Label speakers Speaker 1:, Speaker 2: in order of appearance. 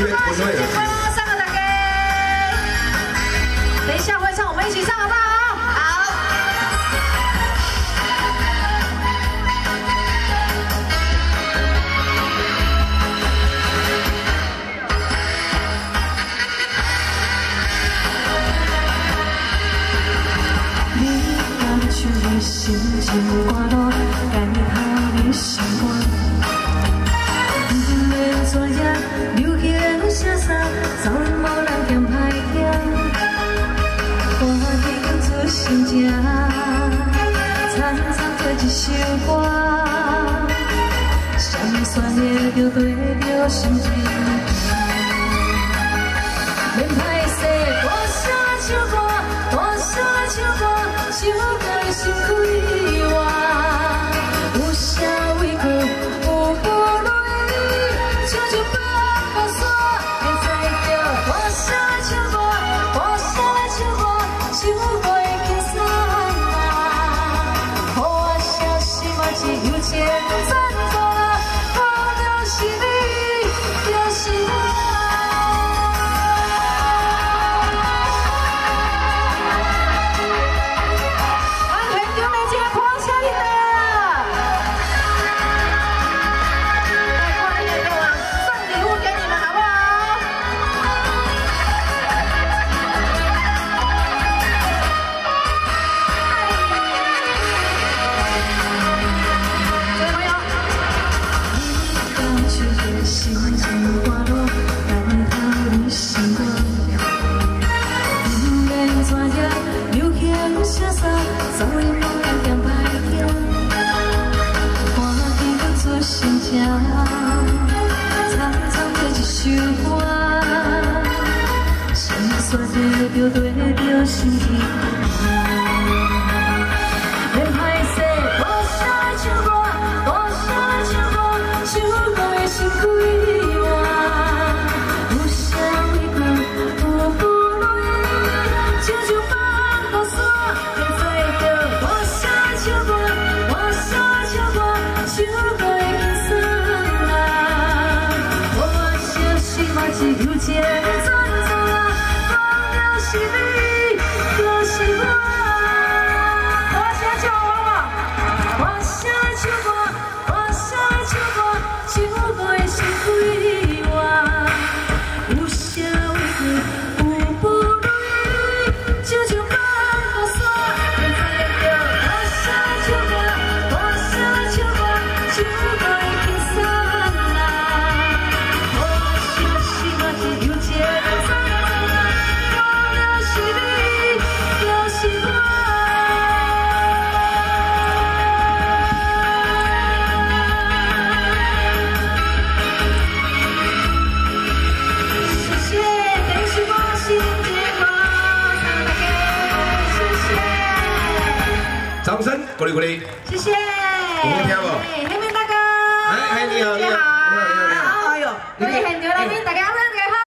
Speaker 1: 祝贺新年快乐个打给等一下会唱我们一起唱好不好。
Speaker 2: 好。你心间挂到感咱唱做一首歌，相算会着对着心情。免歹势，大声唱歌，大声唱歌，唱到心开怀。有啥委屈有无镭，唱。
Speaker 1: 昨夜梦凉凉，
Speaker 2: 白鸟。的一首歌，心酸的着对着心
Speaker 3: 去。鼓励鼓励。
Speaker 1: 谢谢。